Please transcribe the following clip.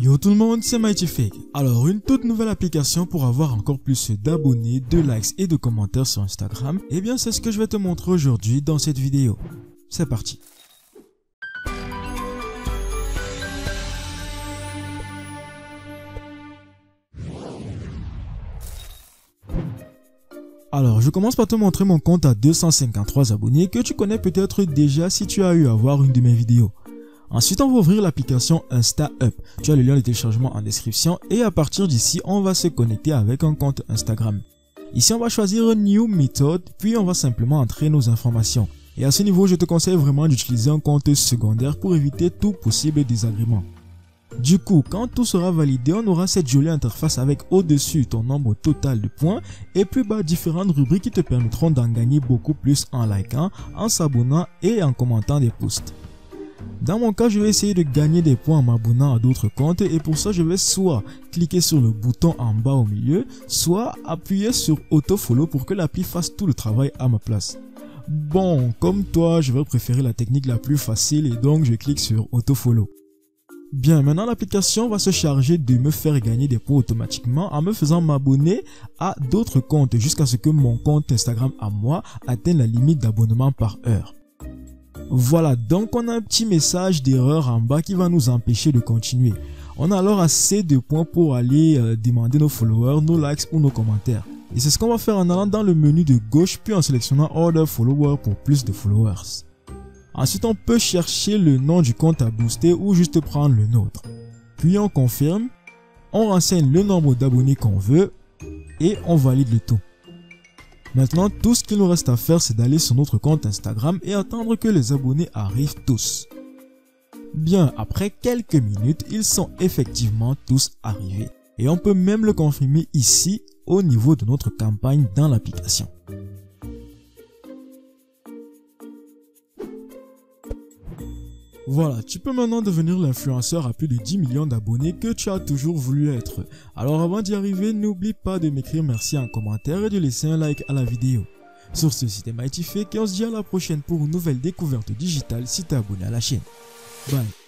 Yo tout le monde, c'est Mighty Fake. Alors, une toute nouvelle application pour avoir encore plus d'abonnés, de likes et de commentaires sur Instagram. Eh bien, c'est ce que je vais te montrer aujourd'hui dans cette vidéo. C'est parti. Alors, je commence par te montrer mon compte à 253 abonnés que tu connais peut-être déjà si tu as eu à voir une de mes vidéos. Ensuite, on va ouvrir l'application InstaUp. Tu as le lien de téléchargement en description et à partir d'ici, on va se connecter avec un compte Instagram. Ici, on va choisir New Method, puis on va simplement entrer nos informations. Et à ce niveau, je te conseille vraiment d'utiliser un compte secondaire pour éviter tout possible désagrément. Du coup, quand tout sera validé, on aura cette jolie interface avec au-dessus ton nombre total de points et plus bas différentes rubriques qui te permettront d'en gagner beaucoup plus en likant, en s'abonnant et en commentant des posts. Dans mon cas, je vais essayer de gagner des points en m'abonnant à d'autres comptes et pour ça, je vais soit cliquer sur le bouton en bas au milieu, soit appuyer sur autofollow pour que l'appli fasse tout le travail à ma place. Bon, comme toi, je vais préférer la technique la plus facile et donc je clique sur autofollow. Bien, maintenant l'application va se charger de me faire gagner des points automatiquement en me faisant m'abonner à d'autres comptes jusqu'à ce que mon compte Instagram à moi atteigne la limite d'abonnement par heure. Voilà, donc on a un petit message d'erreur en bas qui va nous empêcher de continuer. On a alors assez de points pour aller euh, demander nos followers, nos likes ou nos commentaires. Et c'est ce qu'on va faire en allant dans le menu de gauche puis en sélectionnant Order Follower pour plus de followers. Ensuite, on peut chercher le nom du compte à booster ou juste prendre le nôtre. Puis on confirme, on renseigne le nombre d'abonnés qu'on veut et on valide le tout. Maintenant, tout ce qu'il nous reste à faire, c'est d'aller sur notre compte Instagram et attendre que les abonnés arrivent tous. Bien, après quelques minutes, ils sont effectivement tous arrivés. Et on peut même le confirmer ici au niveau de notre campagne dans l'application. Voilà, tu peux maintenant devenir l'influenceur à plus de 10 millions d'abonnés que tu as toujours voulu être. Alors avant d'y arriver, n'oublie pas de m'écrire merci en commentaire et de laisser un like à la vidéo. Sur ce, c'était Mighty Fake et on se dit à la prochaine pour une nouvelle découverte digitale si t'es abonné à la chaîne. Bye